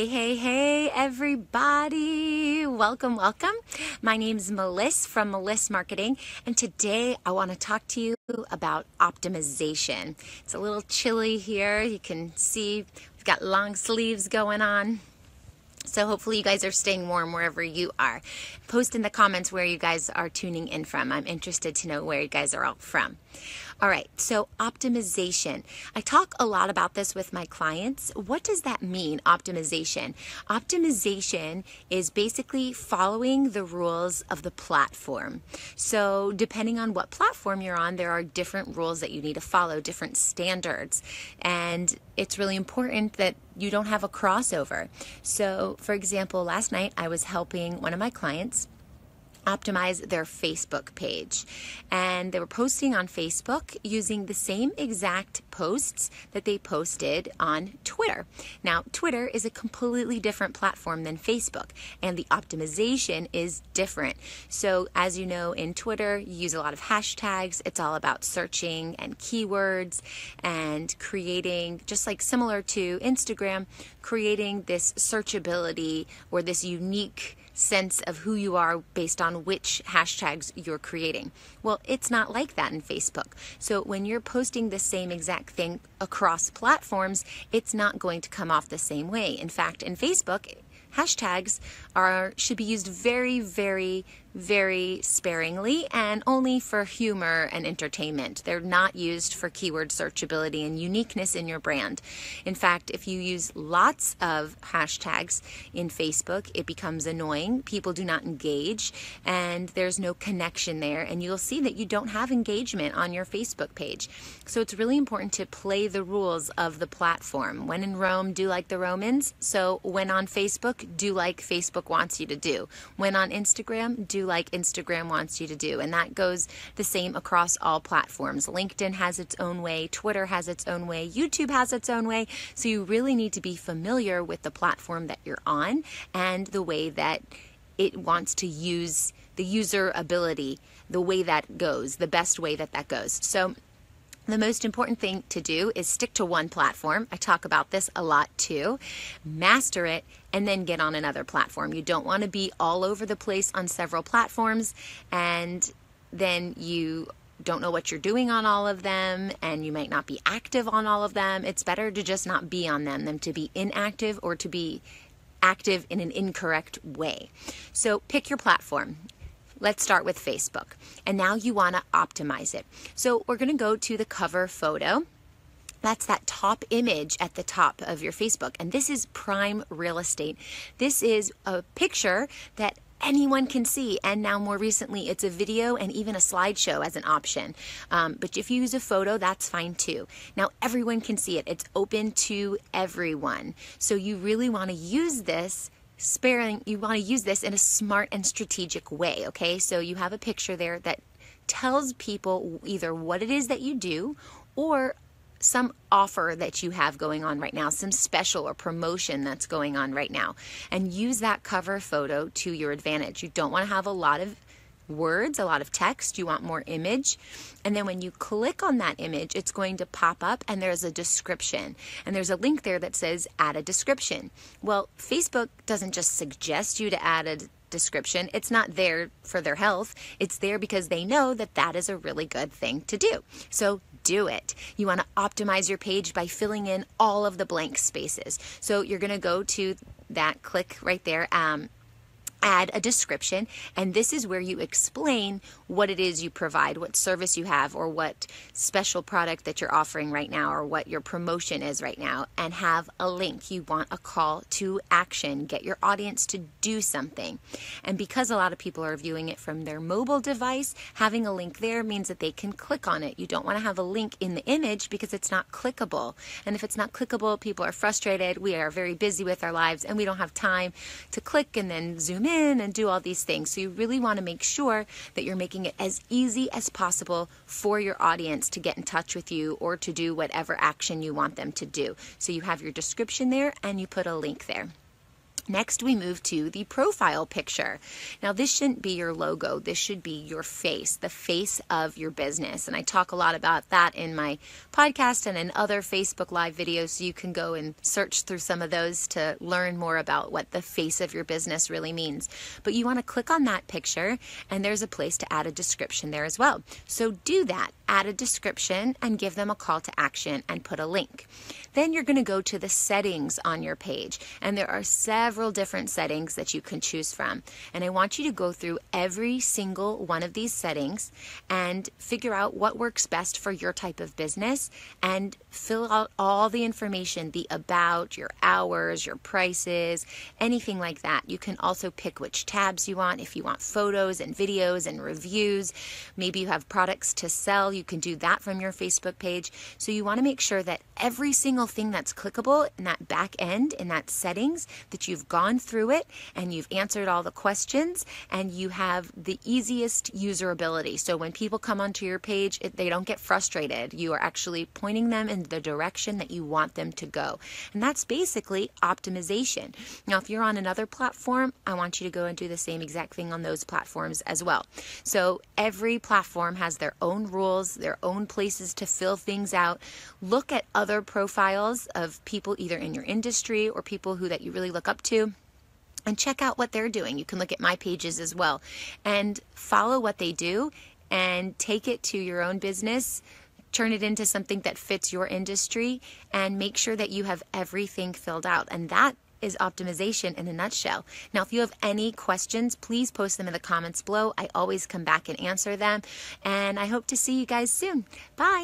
Hey, hey, hey, everybody. Welcome, welcome. My name's Meliss from Meliss Marketing, and today I want to talk to you about optimization. It's a little chilly here. You can see we've got long sleeves going on. So hopefully you guys are staying warm wherever you are. Post in the comments where you guys are tuning in from. I'm interested to know where you guys are all from. All right, so optimization. I talk a lot about this with my clients. What does that mean, optimization? Optimization is basically following the rules of the platform. So, depending on what platform you're on, there are different rules that you need to follow, different standards. And it's really important that you don't have a crossover. So, for example, last night I was helping one of my clients optimize their Facebook page. And they were posting on Facebook using the same exact posts that they posted on Twitter. Now, Twitter is a completely different platform than Facebook, and the optimization is different. So, as you know, in Twitter, you use a lot of hashtags. It's all about searching and keywords and creating, just like similar to Instagram, creating this searchability or this unique sense of who you are based on which hashtags you're creating. Well, it's not like that in Facebook. So when you're posting the same exact thing across platforms, it's not going to come off the same way. In fact, in Facebook, hashtags are should be used very very very sparingly and only for humor and entertainment. They're not used for keyword searchability and uniqueness in your brand. In fact, if you use lots of hashtags in Facebook, it becomes annoying. People do not engage and there's no connection there and you'll see that you don't have engagement on your Facebook page. So it's really important to play the rules of the platform. When in Rome, do like the Romans. So when on Facebook, do like Facebook wants you to do. When on Instagram, do like Instagram wants you to do. And that goes the same across all platforms. LinkedIn has its own way, Twitter has its own way, YouTube has its own way. So you really need to be familiar with the platform that you're on and the way that it wants to use the user ability, the way that goes, the best way that that goes. So the most important thing to do is stick to one platform. I talk about this a lot too. Master it and then get on another platform. You don't want to be all over the place on several platforms and then you don't know what you're doing on all of them and you might not be active on all of them. It's better to just not be on them than to be inactive or to be active in an incorrect way. So pick your platform. Let's start with Facebook. And now you want to optimize it. So we're going to go to the cover photo. That's that top image at the top of your Facebook. And this is prime real estate. This is a picture that anyone can see. And now, more recently, it's a video and even a slideshow as an option. Um, but if you use a photo, that's fine too. Now, everyone can see it, it's open to everyone. So, you really want to use this sparing, you want to use this in a smart and strategic way, okay? So you have a picture there that tells people either what it is that you do or some offer that you have going on right now, some special or promotion that's going on right now, and use that cover photo to your advantage. You don't want to have a lot of words, a lot of text, you want more image. And then when you click on that image, it's going to pop up and there's a description. And there's a link there that says add a description. Well, Facebook doesn't just suggest you to add a description. It's not there for their health. It's there because they know that that is a really good thing to do. So do it. You want to optimize your page by filling in all of the blank spaces. So you're going to go to that click right there. Um, add a description, and this is where you explain what it is you provide, what service you have, or what special product that you're offering right now, or what your promotion is right now, and have a link. You want a call to action, get your audience to do something. And because a lot of people are viewing it from their mobile device, having a link there means that they can click on it. You don't want to have a link in the image because it's not clickable. And if it's not clickable, people are frustrated. We are very busy with our lives and we don't have time to click and then zoom in in and do all these things. So you really want to make sure that you're making it as easy as possible for your audience to get in touch with you or to do whatever action you want them to do. So you have your description there and you put a link there. Next, we move to the profile picture. Now, this shouldn't be your logo. This should be your face, the face of your business. And I talk a lot about that in my podcast and in other Facebook Live videos. So you can go and search through some of those to learn more about what the face of your business really means. But you want to click on that picture, and there's a place to add a description there as well. So do that. Add a description and give them a call to action and put a link. Then you're going to go to the settings on your page, and there are several different settings that you can choose from. And I want you to go through every single one of these settings and figure out what works best for your type of business and fill out all the information the about, your hours, your prices, anything like that. You can also pick which tabs you want. If you want photos and videos and reviews, maybe you have products to sell, you can do that from your Facebook page. So you want to make sure that every single thing that's clickable in that back end, in that settings, that you've gone through it and you've answered all the questions and you have the easiest userability. So when people come onto your page, it, they don't get frustrated. You are actually pointing them in the direction that you want them to go. And that's basically optimization. Now, if you're on another platform, I want you to go and do the same exact thing on those platforms as well. So every platform has their own rules, their own places to fill things out. Look at other profiles profiles of people either in your industry or people who that you really look up to and check out what they're doing. You can look at my pages as well and follow what they do and take it to your own business. Turn it into something that fits your industry and make sure that you have everything filled out. And that is optimization in a nutshell. Now, if you have any questions, please post them in the comments below. I always come back and answer them. And I hope to see you guys soon. Bye.